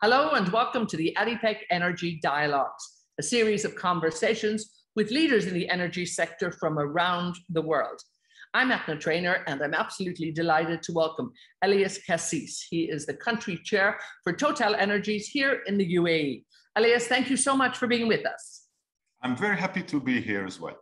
Hello and welcome to the ADIPEC Energy Dialogues, a series of conversations with leaders in the energy sector from around the world. I'm Ethne Trainer and I'm absolutely delighted to welcome Elias Kassis. He is the country chair for Total Energies here in the UAE. Elias, thank you so much for being with us. I'm very happy to be here as well.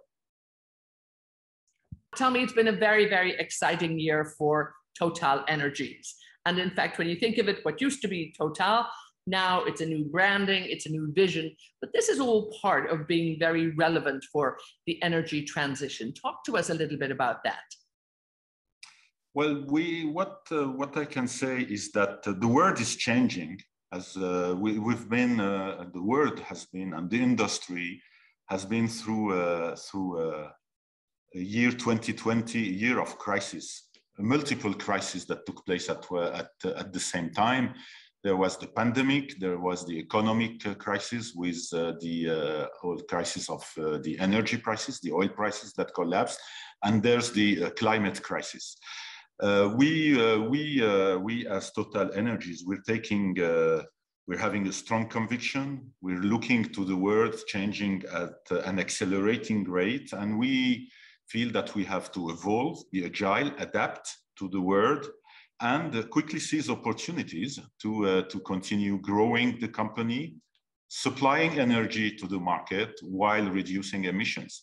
Tell me, it's been a very, very exciting year for Total Energies. And in fact, when you think of it, what used to be Total now it's a new branding, it's a new vision, but this is all part of being very relevant for the energy transition. Talk to us a little bit about that. Well, we what uh, what I can say is that uh, the world is changing as uh, we, have been uh, the world has been and the industry has been through uh, through uh, a year 2020, a year of crisis, multiple crises that took place at at at the same time there was the pandemic, there was the economic uh, crisis with uh, the uh, whole crisis of uh, the energy prices, the oil prices that collapsed, and there's the uh, climate crisis. Uh, we, we, we as Total Energies, we're taking, we're having a strong conviction. We're looking to the world changing at an accelerating rate, and we feel that we have to evolve, be agile, adapt to the world, and quickly seize opportunities to, uh, to continue growing the company, supplying energy to the market while reducing emissions.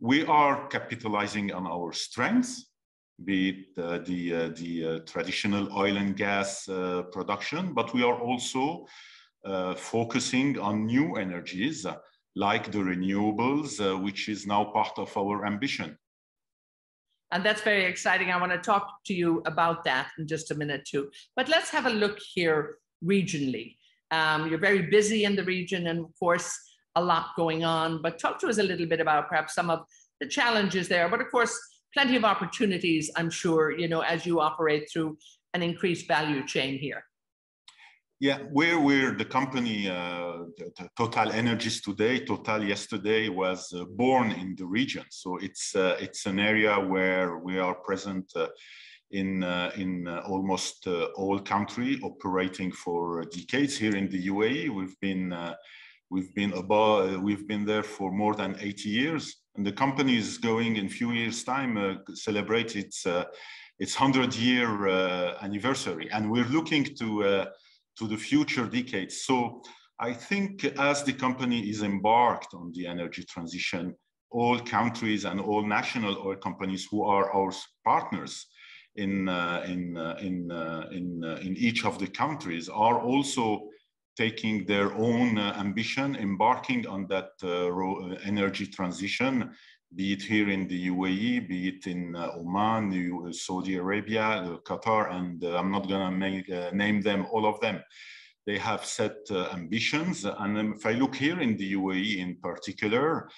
We are capitalizing on our strengths, be it uh, the, uh, the uh, traditional oil and gas uh, production, but we are also uh, focusing on new energies like the renewables, which is now part of our ambition. And that's very exciting. I want to talk to you about that in just a minute too. But let's have a look here regionally. Um, you're very busy in the region and of course a lot going on, but talk to us a little bit about perhaps some of the challenges there, but of course plenty of opportunities, I'm sure, you know, as you operate through an increased value chain here. Yeah, where we're the company, uh, Total Energies today, Total yesterday was uh, born in the region. So it's uh, it's an area where we are present uh, in uh, in uh, almost all country, operating for decades. Here in the UAE, we've been we've been above we've been there for more than 80 years, and the company is going in few years' time celebrate its its 100 year anniversary, and we're looking to to the future decades. So I think as the company is embarked on the energy transition, all countries and all national oil companies who are our partners in, uh, in, uh, in, uh, in, uh, in each of the countries are also taking their own uh, ambition, embarking on that uh, energy transition, be it here in the UAE, be it in Oman, Saudi Arabia, Qatar, and I'm not going to name them, all of them they have set uh, ambitions. And if I look here in the UAE in particular,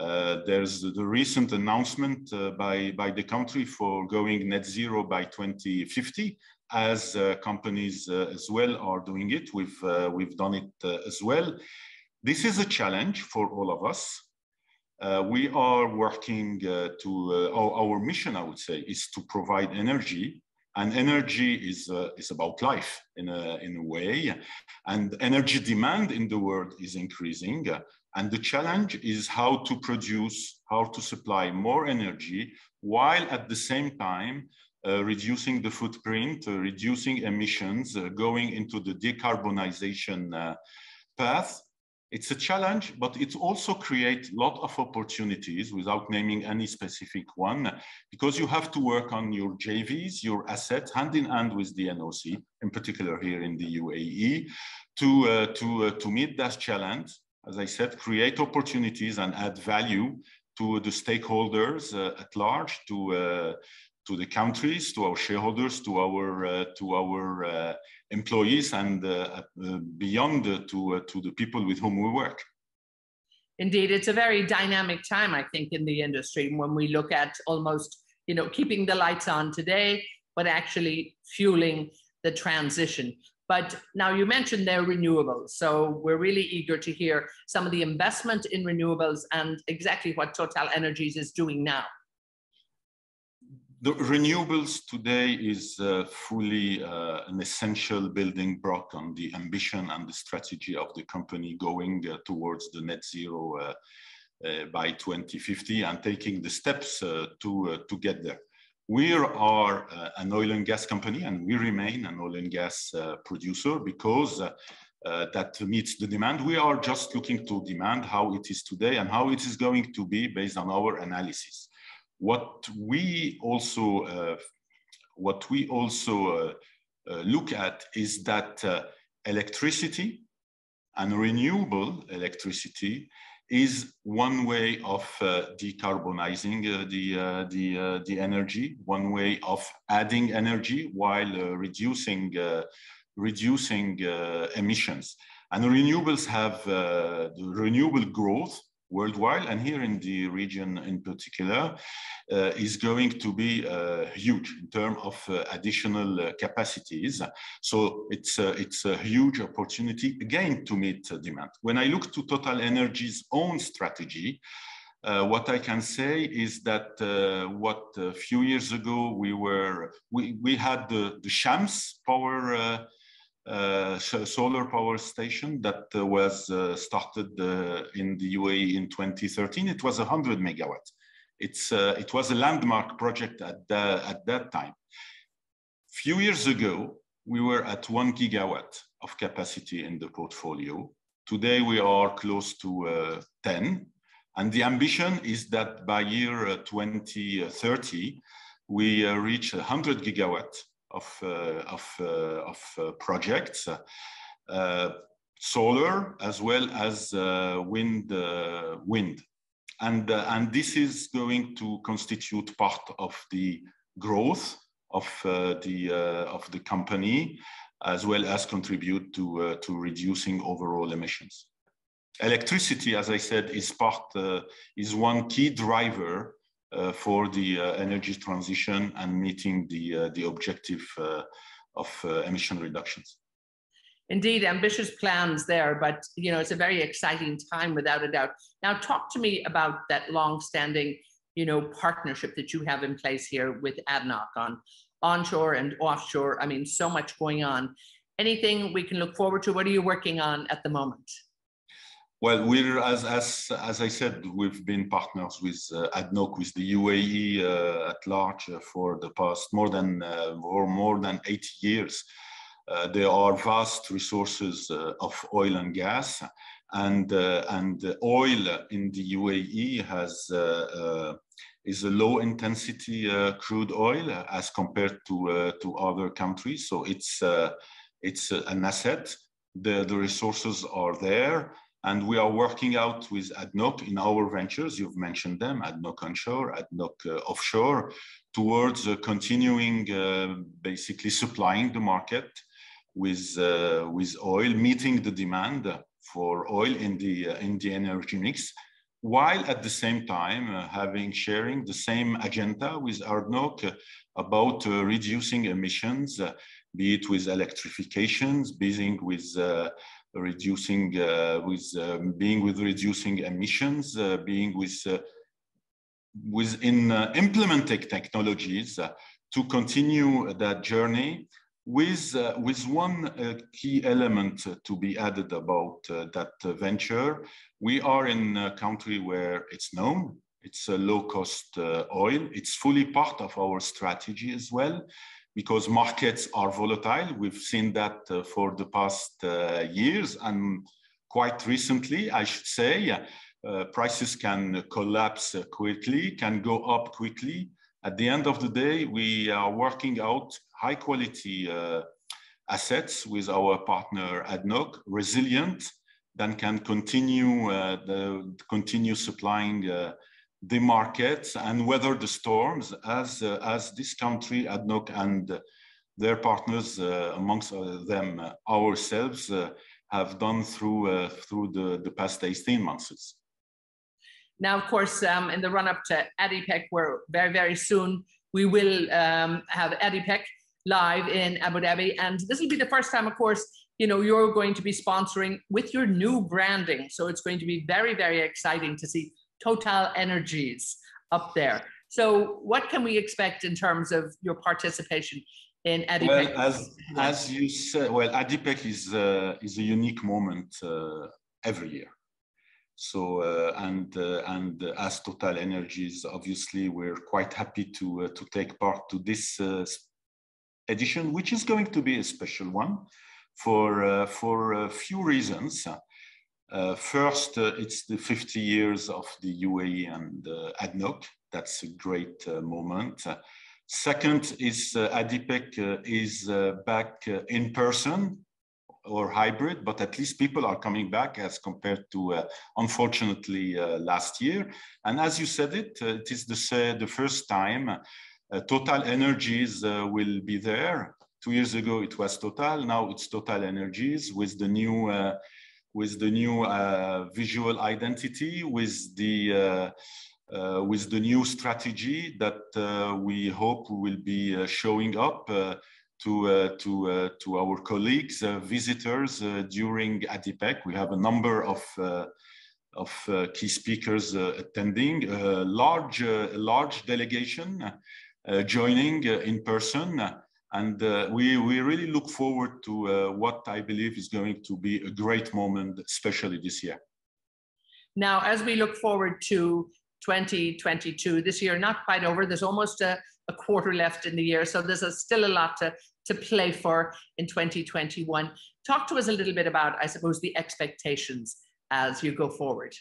uh, there's the recent announcement uh, by, by the country for going net zero by 2050, as uh, companies uh, as well are doing it. We've, uh, we've done it as well. This is a challenge for all of us. We are working to, our, our mission, I would say, is to provide energy and energy is, uh, is about life in a, in a way. And energy demand in the world is increasing. And the challenge is how to produce, how to supply more energy while at the same time uh, reducing the footprint, uh, reducing emissions, uh, going into the decarbonization uh, path it's a challenge, but it also creates a lot of opportunities without naming any specific one, because you have to work on your JVs, your assets, hand in hand with the NOC, in particular here in the UAE, to, uh, to, uh, to meet that challenge. As I said, create opportunities and add value to the stakeholders uh, at large, to, uh, to the countries, to our shareholders, to our uh, to our uh, employees, and uh, uh beyond to uh, to the people with whom we work. Indeed, it's a very dynamic time, I think, in the industry when we look at almost you know keeping the lights on today, but actually fueling the transition. But now you mentioned they're renewables. So we're really eager to hear some of the investment in renewables and exactly what Total Energies is doing now the renewables today is uh, fully uh, an essential building block on the ambition and the strategy of the company going uh, towards the net zero uh, uh, by 2050 and taking the steps uh, to, to get there. We are an oil and gas company and we remain an oil and gas producer because that meets the demand. We are just looking to demand how it is today and how it is going to be based on our analysis. What we also uh, what we also uh, uh, look at is that electricity and renewable electricity is one way of uh, decarbonizing uh, the, uh, the, the energy, one way of adding energy while reducing, reducing emissions. And renewables have the renewable growth worldwide, and here in the region in particular, uh, is going to be uh, huge in terms of uh, additional capacities. So it's, uh, it's a huge opportunity, again, to meet demand. When I look to Total Energy's own strategy, uh, what I can say is that uh, what a few years ago we were we, we had the, the Shams power solar power station that uh, was uh, started uh, in the UAE in 2013. It was 100 megawatts. It's, uh, it was a landmark project at, the, at that time. A few years ago, we were at one gigawatt of capacity in the portfolio. Today, we are close to uh, 10. And the ambition is that by year 2030, we reach 100 gigawatts of, uh, of, uh, of uh, projects, solar as well as wind, wind. And, and this is going to constitute part of the growth of, the, of the company as well as contribute to, to reducing overall emissions electricity, as I said, is part uh, is one key driver uh, for the uh, energy transition and meeting the, uh, the objective of emission reductions. Indeed, ambitious plans there, but you know it's a very exciting time without a doubt. Now, talk to me about that long-standing, you know, partnership that you have in place here with ADNOC on onshore and offshore. I mean, so much going on. Anything we can look forward to? What are you working on at the moment? Well, we're as as as I said, we've been partners with uh, ADNOC, with the UAE uh, at large uh, for the past more than uh, or more than 80 years. Uh, there are vast resources uh, of oil and gas, and and oil in the UAE has is a low intensity crude oil as compared to to other countries. So it's it's an asset. The the resources are there and we are working out with ADNOC in our ventures, you've mentioned them, ADNOC onshore, ADNOC uh, offshore, towards uh, continuing uh, basically supplying the market with, uh, with oil, meeting the demand for oil in the, uh, in the energy mix, while at the same time uh, having sharing the same agenda with ADNOC about reducing emissions, be it with electrifications, be it with reducing uh, with um, being with reducing emissions, uh, being with uh, within implementing technologies to continue that journey with, uh, with one uh, key element to be added about uh, that venture. We are in a country where it's known, it's a low cost oil. It's fully part of our strategy as well because markets are volatile. We've seen that uh, for the past uh, years and quite recently, I should say, uh, prices can collapse quickly, can go up quickly. At the end of the day, we are working out high quality uh, assets with our partner ADNOC, resilient, that can continue, uh, the, continue supplying uh, the markets and weather the storms as, uh, as this country, ADNOC and their partners, uh, amongst them uh, ourselves, uh, have done through, uh, through the, the past 18 months. Now, of course, um, in the run up to ADIPEC, where very, very soon we will um, have ADIPEC live in Abu Dhabi. And this will be the first time, of course, you know, you're going to be sponsoring with your new branding. So it's going to be very, very exciting to see Total Energies up there. So, what can we expect in terms of your participation in ADIPEC? Well, as, as you said, well, ADIPEC is, uh, is a unique moment uh, every year. So, uh, and, uh, and as Total Energies, obviously, we're quite happy to, uh, to take part to this uh, edition, which is going to be a special one for, for a few reasons. Uh, first, uh, it's the 50 years of the UAE and uh, ADNOC. That's a great moment. second is ADIPEC is back in person or hybrid, but at least people are coming back as compared to, uh, unfortunately, uh, last year. And as you said it, uh, it is the, the first time Total Energies will be there. Two years ago, it was Total. Now it's Total Energies with the new with the new uh, visual identity, with the uh, uh, with the new strategy that we hope will be showing up to to to our colleagues, visitors during ADIPEC. We have a number of of uh, key speakers uh, attending, large, uh, large delegation joining in person. And uh, we, we really look forward to uh, what I believe is going to be a great moment, especially this year. Now, as we look forward to 2022, this year not quite over, there's almost a, a quarter left in the year. So there's a, still a lot to, to play for in 2021. Talk to us a little bit about, I suppose, the expectations as you go forward.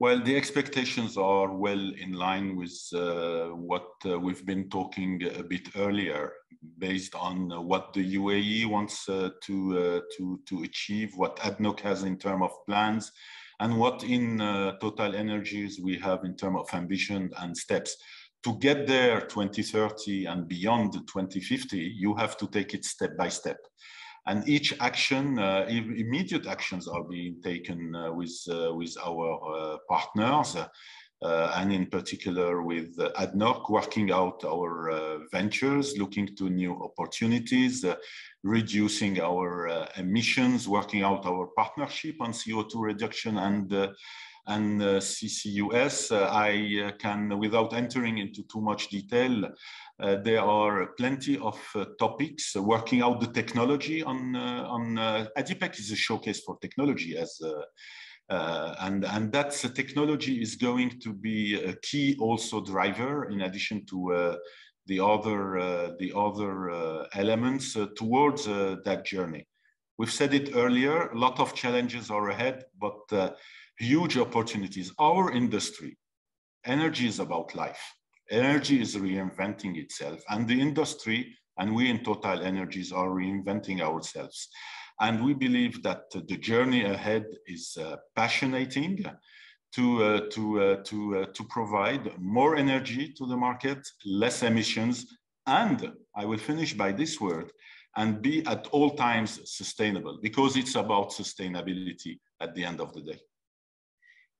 Well, the expectations are well in line with uh, what uh, we've been talking a bit earlier, based on uh, what the UAE wants uh, to, uh, to, to achieve, what ADNOC has in terms of plans, and what in uh, Total Energies we have in terms of ambition and steps. To get there 2030 and beyond 2050, you have to take it step by step and each action, uh, immediate actions are being taken uh, with, uh, with our partners. Uh, and in particular with uh, ADNOC, working out our uh, ventures, looking to new opportunities, reducing our emissions, working out our partnership on CO2 reduction and and uh, CCUS. Uh, I can, without entering into too much detail, uh, there are plenty of uh, topics uh, working out the technology on on ADIPEC is a showcase for technology as and and that technology is going to be a key also driver in addition to the other uh, the other uh, elements uh, towards that journey. We've said it earlier. A lot of challenges are ahead, but huge opportunities. Our industry, energy is about life. Energy is reinventing itself, and the industry and we in Total Energies are reinventing ourselves. And we believe that the journey ahead is uh, to, uh, to, uh, to, uh, to provide more energy to the market, less emissions, and I will finish by this word, and be at all times sustainable because it's about sustainability at the end of the day.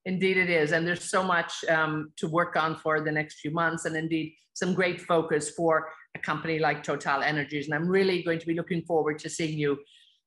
Indeed, it is. And there's so much um, to work on for the next few months, and indeed, some great focus for a company like Total Energies. And I'm really going to be looking forward to seeing you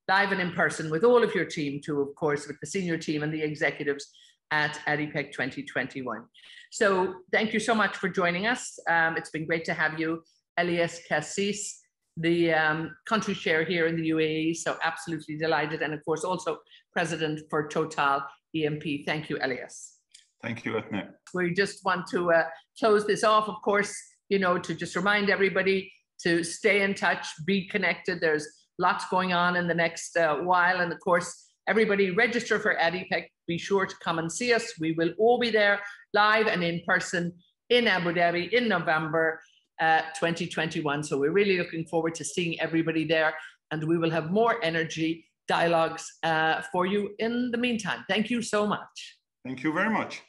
live and in person with all of your team, too, of course, with the senior team and the executives at ADIPEC 2021. So, thank you so much for joining us. Um, it's been great to have you, Elias Kassis, the um, country chair here in the UAE. So, absolutely delighted. And of course, also president for Total E&P. Thank you, Elias. Thank you, Ethne. We just want to uh, close this off, of course, you know, to just remind everybody to stay in touch, be connected. There's lots going on in the next uh, while. And of course, everybody register for ADIPEC. Be sure to come and see us. We will all be there live and in person in Abu Dhabi in November uh, 2021. So we're really looking forward to seeing everybody there. And we will have more energy dialogues uh, for you in the meantime. Thank you so much. Thank you very much.